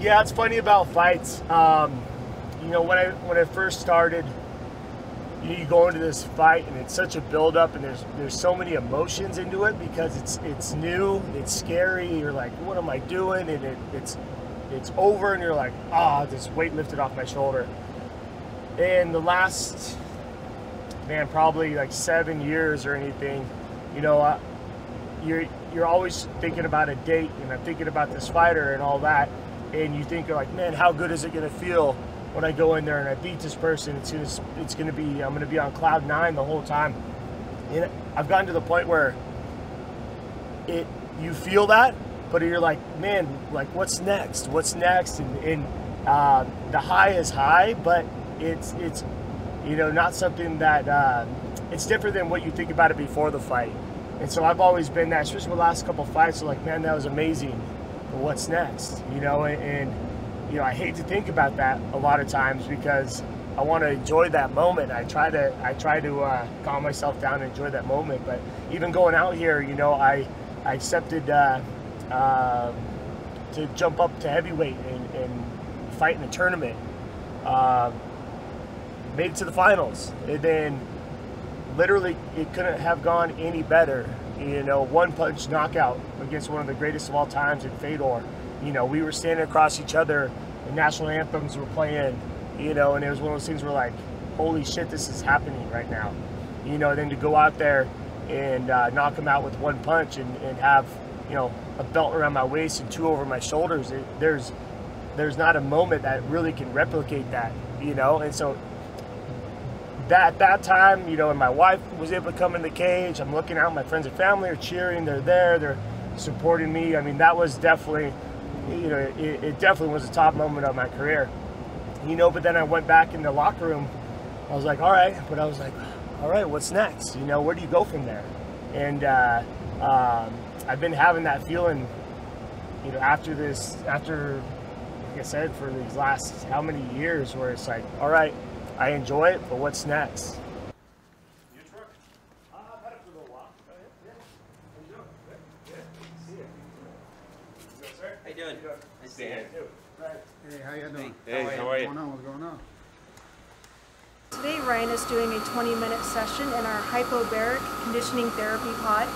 Yeah, it's funny about fights. Um, you know, when I when I first started, you, you go into this fight and it's such a build up and there's there's so many emotions into it because it's it's new, it's scary. You're like, what am I doing? And it, it's it's over and you're like, ah, oh, this weight lifted off my shoulder. And the last man, probably like seven years or anything, you know, uh, you're you're always thinking about a date and I'm thinking about this fighter and all that, and you think like, man, how good is it gonna feel when I go in there and I beat this person? It's gonna it's gonna be I'm gonna be on cloud nine the whole time. And I've gotten to the point where it you feel that, but you're like, man, like what's next? What's next? And, and uh, the high is high, but it's it's you know not something that uh, it's different than what you think about it before the fight. And so I've always been that, especially the last couple fights. Like, man, that was amazing. What's next? You know, and, you know, I hate to think about that a lot of times because I want to enjoy that moment. I try to I try to uh, calm myself down and enjoy that moment. But even going out here, you know, I I accepted uh, uh, to jump up to heavyweight and, and fight in a tournament. Uh, made it to the finals, and then literally it couldn't have gone any better. You know, one punch knockout against one of the greatest of all times in Fedor. You know, we were standing across each other, the national anthems were playing, you know, and it was one of those things where like, holy shit, this is happening right now. You know, then to go out there and uh, knock him out with one punch and, and have, you know, a belt around my waist and two over my shoulders, it, there's there's not a moment that really can replicate that, you know, and so that that time, you know, and my wife was able to come in the cage. I'm looking out, my friends and family are cheering. They're there. They're supporting me. I mean, that was definitely, you know, it, it definitely was a top moment of my career. You know, but then I went back in the locker room. I was like, all right, but I was like, all right, what's next? You know, where do you go from there? And uh, um, I've been having that feeling, you know, after this, after, like I said, for these last how many years, where it's like, all right, I enjoy it, but what's next? How you doing? Nice to Hey, how you doing? Hey, how are you? What's going on? What's going on? Today Ryan is doing a 20 minute session in our hypobaric conditioning therapy pod.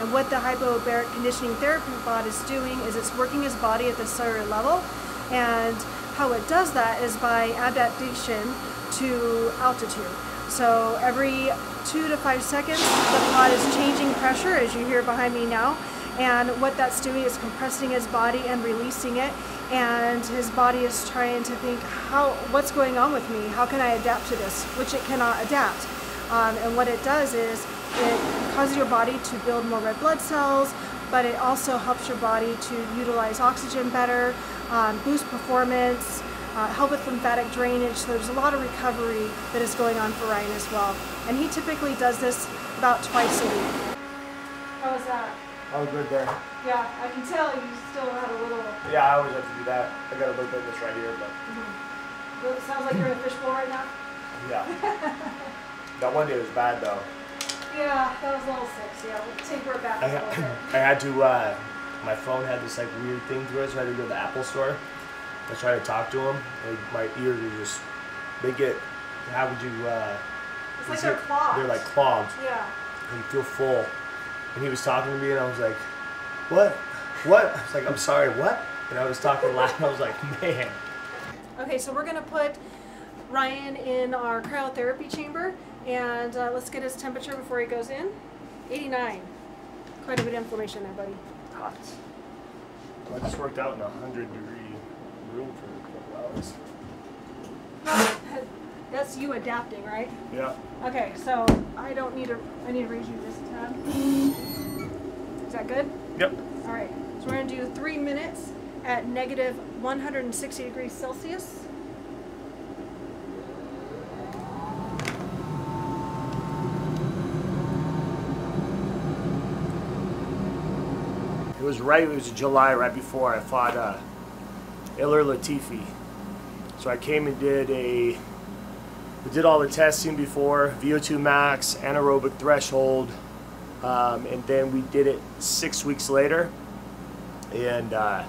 And what the hypobaric conditioning therapy pod is doing is it's working his body at the cellular level. And how it does that is by adaptation to altitude. So every two to five seconds, the pod is changing pressure, as you hear behind me now. And what that's doing is compressing his body and releasing it. And his body is trying to think, how, what's going on with me? How can I adapt to this? Which it cannot adapt. Um, and what it does is it causes your body to build more red blood cells, but it also helps your body to utilize oxygen better, um, boost performance, uh, help with lymphatic drainage. So there's a lot of recovery that is going on for Ryan as well. And he typically does this about twice a week. How was that? Oh, good there. Yeah, I can tell you still had a little. Yeah, I always have to do that. I got a little bit of this right here, but Well, it sounds like you're in a fishbowl right now. yeah. that one day was bad though. Yeah, that was a little sick. So yeah, we'll taper it back I, a little bit. I had to. Uh, my phone had this like weird thing to it, so I had to go to the Apple store. I try to talk to him, and my ears are just. They get. How would you? Uh, It's like they're it- clogged. They're like clogged. Yeah. and you feel full. And he was talking to me, and I was like, "What? What?" I was like, "I'm sorry, what?" And I was talking loud. and I was like, "Man." Okay, so we're gonna put Ryan in our cryotherapy chamber, and uh, let's get his temperature before he goes in. 89. Quite a bit of inflammation there, buddy. hot. So I just worked out in hundred degree room for a couple hours. That's you adapting, right? Yeah. Okay, so I don't need to. I need to raise you just a tad. Is that good? Yep. All right. So we're gonna do three minutes at negative 160 degrees Celsius. It was right. It was July, right before I fought uh, Ilir Latifi. So I came and did a. We did all the testing before VO2 max, anaerobic threshold, um, and then we did it six weeks later. And uh,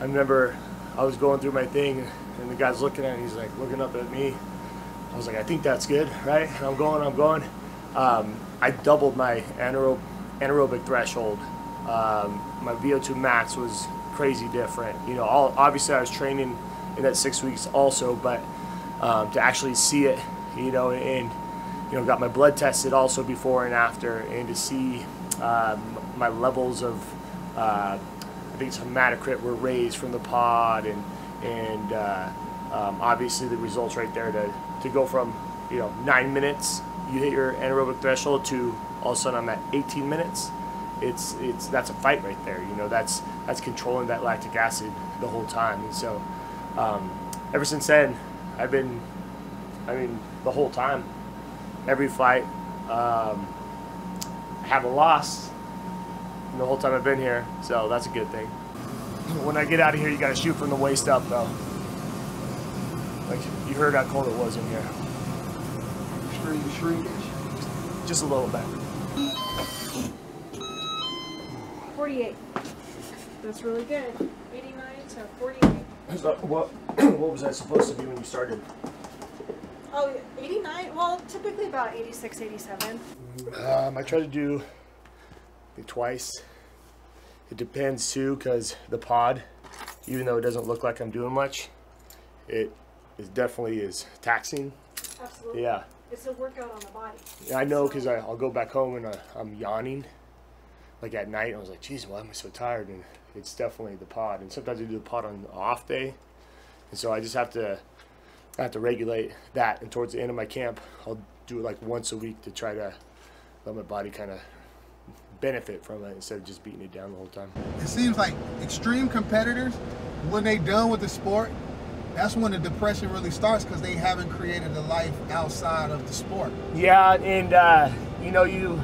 I remember I was going through my thing, and the guy's looking at it. He's like looking up at me. I was like, I think that's good, right? And I'm going, I'm going. Um, I doubled my anaerob- anaerobic threshold. Um, my VO2 max was crazy different. You know, all, obviously I was training in that six weeks also, but um, to actually see it, you know, and you know, got my blood tested also before and after, and to see um, my levels of, uh, I think it's hematocrit were raised from the pod, and and uh, um, obviously the results right there to to go from you know nine minutes you hit your anaerobic threshold to all of a sudden I'm at 18 minutes. It's it's that's a fight right there. You know that's that's controlling that lactic acid the whole time, and so um, ever since then I've been, I mean the whole time, every fight. Um, I haven't lost the whole time I've been here, so that's a good thing. When I get out of here, you got to shoot from the waist up, though. Like you heard how cold it was in here. Shrinkage. Just a little bit. 48. That's really good. 89 to 48. So what what was that supposed to be when you started? Oh, 89? Well, typically about 86, 87. Um, I try to do it twice. It depends too, because the pod, even though it doesn't look like I'm doing much, it is definitely is taxing. Absolutely. Yeah. It's a workout on the body. Yeah, I know because I'll go back home and I, I'm yawning, like at night. I was like, "Geez, why am I so tired?" And it's definitely the pod. And sometimes I do the pod on an off day, and so I just have to I have to regulate that. And towards the end of my camp, I'll do it like once a week to try to let my body kind of benefit from it instead of just beating it down the whole time. It seems like extreme competitors, when they done with the sport, that's when the depression really starts because they haven't created a life outside of the sport. Yeah, and uh, you know you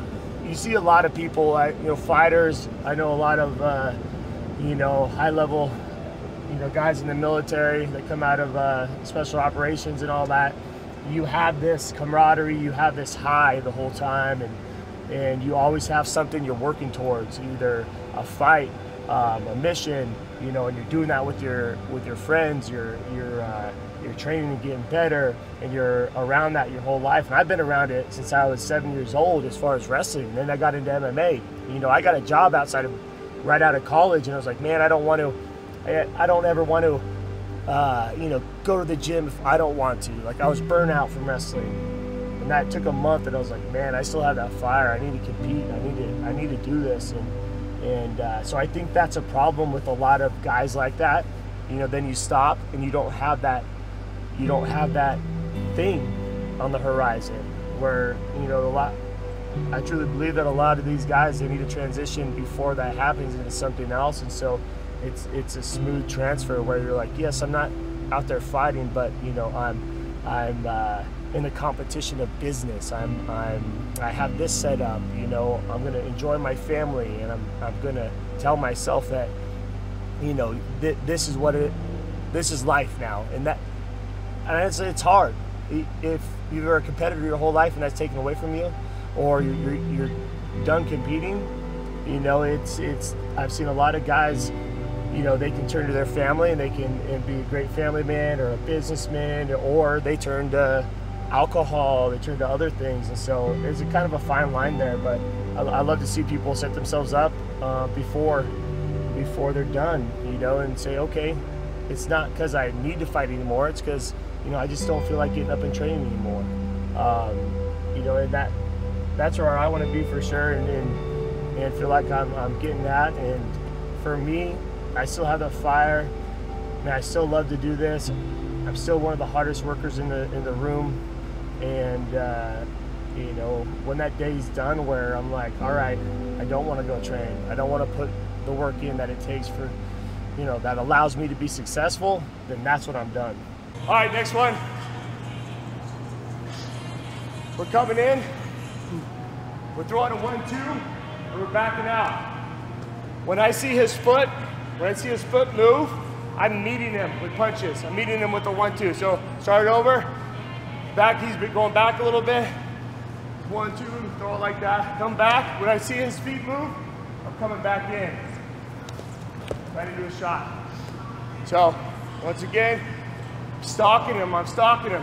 you see a lot of people, you know, fighters. I know a lot of uh, you know high level, you know, guys in the military that come out of uh, special operations and all that. You have this camaraderie, you have this high the whole time, and and you always have something you're working towards, either a fight, um, a mission, you know, and you're doing that with your with your friends. You're you're uh, you're training and getting better, and you're around that your whole life. And I've been around it since I was seven years old, as far as wrestling. And then I got into MMA. You know, I got a job outside of right out of college, and I was like, man, I don't want to. I, I don't ever want to. Uh, you know, go to the gym if I don't want to. Like I was burnt out from wrestling, and that took a month. And I was like, man, I still have that fire. I need to compete. I need to. I need to do this. And and uh, so I think that's a problem with a lot of guys like that. You know, then you stop and you don't have that, you don't have that thing on the horizon where, you know, a lot, I truly believe that a lot of these guys, they need to transition before that happens into something else. And so it's, it's a smooth transfer where you're like, yes, I'm not out there fighting, but you know, I'm, I'm, uh, in the competition of business. I'm, I'm, I have this set up, you know, I'm to enjoy my family and I'm, I'm to tell myself that, you know, th- this is what it, this is life now. And that, and it's, it's hard. If you're a competitor your whole life and that's taken away from you, or you're, you're, you're done competing, you know, it's, it's, I've seen a lot of guys, you know, they can turn to their family and they can and be a great family man or a businessman, or they turn to, alcohol, they turn to other things, and so there's a kind of a fine line there. But I, I love to see people set themselves up uh, before before they're done, you know, and say, okay, it's not because I need to fight anymore. It's because you know I just don't feel like getting up and training anymore. Um, you know, and that that's where I want to be for sure, and, and and feel like I'm I'm getting that. And for me, I still have the fire. I, mean, I still love to do this. I'm still one of the hardest workers in the in the room and uh, you know when that day's done where i'm like all right i don't want to go train i don't want to put the work in that it takes for you know that allows me to be successful then that's when i'm done all right next one we're coming in we're throwing a one two and we're backing out when i see his foot when i see his foot move i'm meeting him with punches i'm meeting him with the one two so start over Back, he's been going back a little bit. One, two, throw it like that. Come back. When I see his feet move, I'm coming back in. Ready to do a shot. So, Once again, stalking him, I'm stalking him.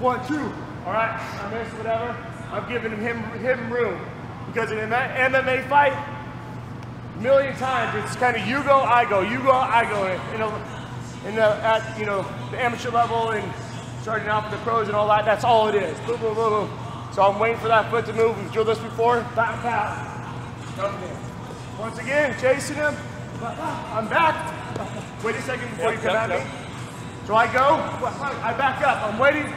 One, two, all right, I missed whatever. I'm giving him, him room. Because in an MMA fight, a million times, it's kind of you go, I go, you go, I go. In, in the, at, you know, the amateur level and starting out with the pros and all that, that's all it is. Boom, boom, boom, boom. So I'm waiting for that foot to move. We've drilled this before. Back, back. Once again, chasing him. I'm back. Wait a second before yep, you come yep, at yep. me. So I go, I back up. I'm waiting.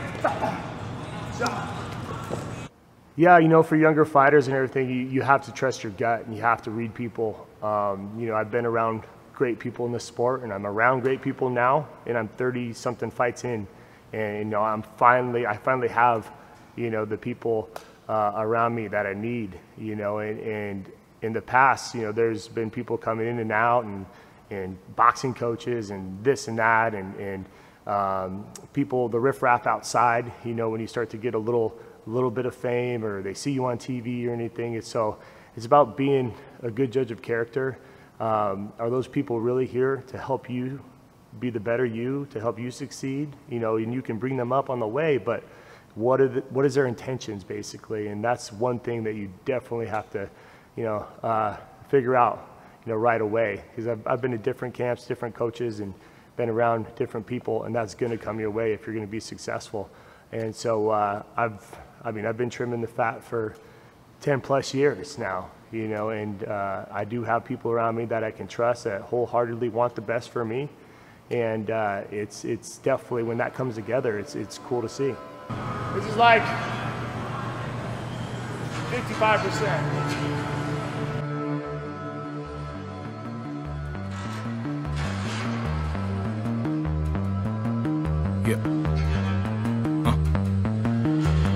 Yeah, you know, for younger fighters and everything, you, you have to trust your gut and you have to read people. Um, you know, I've been around great people in this sport and I'm around great people now and I'm 30 something fights in. And, you know, I'm finally, I finally have, you know, the people uh, around me that I need, you know, and, and in the past, you know, there's been people coming in and out and, and boxing coaches and this and that and, and um, people, the riffraff outside, you know, when you start to get a little, little bit of fame or they see you on TV or anything. It's so, it's about being a good judge of character. Um, are those people really here to help you be the better you, to help you succeed? You know, and you can bring them up on the way, but what are the, what is their intentions basically? And that's one thing that you definitely have to, you know, uh, figure out, you know, right away. Because I've, I've been to different camps, different coaches, and been around different people, and that's going to come your way if you're going to be successful. And so uh, I've, I mean, I've been trimming the fat for 10 plus years now, you know, and uh, I do have people around me that I can trust that wholeheartedly want the best for me. And uh, it's, it's definitely, when that comes together, it's, it's cool to see. This is like 55%. Yeah. Uh.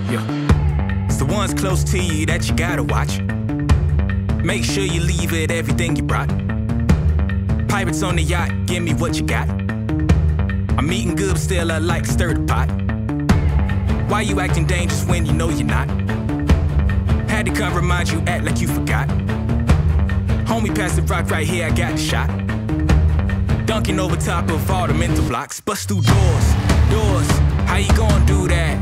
Yeah. It's the ones close to you that you gotta watch. Make sure you leave it everything you brought. Pirates on the yacht, give me what you got. I'm eating good, still I like stir the pot. Why you acting dangerous when you know you're not? Had to come remind you, act like you forgot. Homie, pass the rock right here, I got the shot. Dunking over top of all the mental blocks, bust through doors doors. How you gonna do that?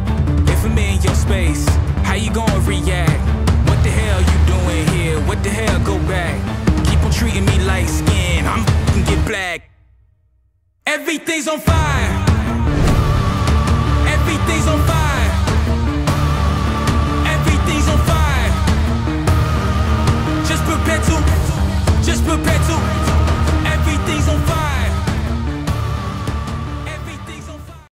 If I'm in your space, how you gonna react? What the hell you doing here? What the hell? Go back. Keep on treating me like skin. I'm gonna get black. Everything's on fire. Everything's on fire. Everything's on fire. Just prepare to. Just prepare to.